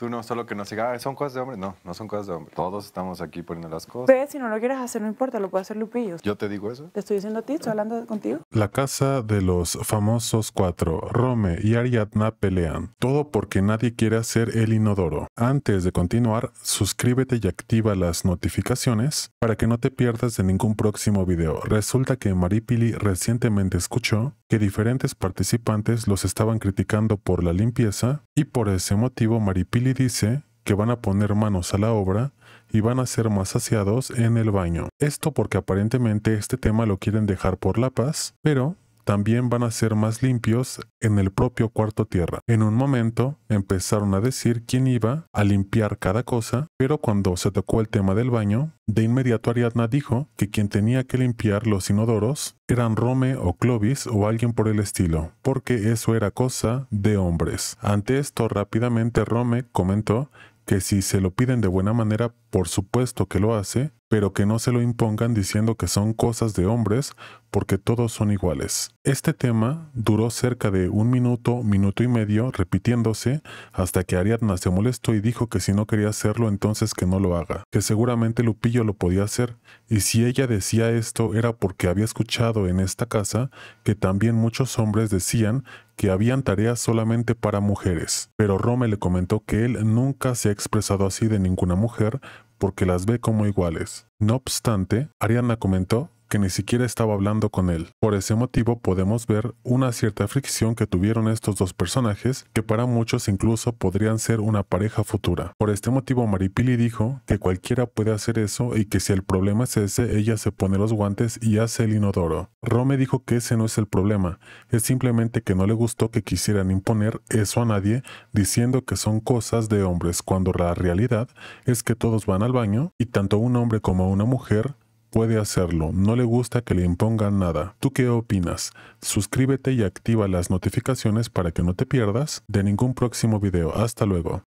Tú no solo que nos diga, "Ah, son cosas de hombre. No, no son cosas de hombre. Todos estamos aquí poniendo las cosas. Ve, si no lo quieres hacer, no importa, lo puede hacer Lupillo. Yo te digo eso. Te estoy diciendo a ti, estoy hablando contigo. La casa de los famosos cuatro, Rome y Ariadna pelean. Todo porque nadie quiere hacer el inodoro. Antes de continuar, suscríbete y activa las notificaciones para que no te pierdas de ningún próximo video. Resulta que Maripili recientemente escuchó que diferentes participantes los estaban criticando por la limpieza y por ese motivo Maripili dice que van a poner manos a la obra y van a ser más saciados en el baño. Esto porque aparentemente este tema lo quieren dejar por la paz, pero también van a ser más limpios en el propio cuarto tierra. En un momento empezaron a decir quién iba a limpiar cada cosa, pero cuando se tocó el tema del baño, de inmediato Ariadna dijo que quien tenía que limpiar los inodoros eran Rome o Clovis o alguien por el estilo, porque eso era cosa de hombres. Ante esto rápidamente Rome comentó que si se lo piden de buena manera, por supuesto que lo hace, pero que no se lo impongan diciendo que son cosas de hombres porque todos son iguales. Este tema duró cerca de un minuto, minuto y medio repitiéndose hasta que Ariadna se molestó y dijo que si no quería hacerlo entonces que no lo haga, que seguramente Lupillo lo podía hacer y si ella decía esto era porque había escuchado en esta casa que también muchos hombres decían que habían tareas solamente para mujeres, pero Rome le comentó que él nunca se ha expresado así de ninguna mujer porque las ve como iguales. No obstante, Ariadna comentó que ni siquiera estaba hablando con él. Por ese motivo podemos ver una cierta fricción que tuvieron estos dos personajes que para muchos incluso podrían ser una pareja futura. Por este motivo Maripili dijo que cualquiera puede hacer eso y que si el problema es ese, ella se pone los guantes y hace el inodoro. Rome dijo que ese no es el problema, es simplemente que no le gustó que quisieran imponer eso a nadie diciendo que son cosas de hombres cuando la realidad es que todos van al baño y tanto un hombre como una mujer puede hacerlo, no le gusta que le impongan nada. ¿Tú qué opinas? Suscríbete y activa las notificaciones para que no te pierdas de ningún próximo video. Hasta luego.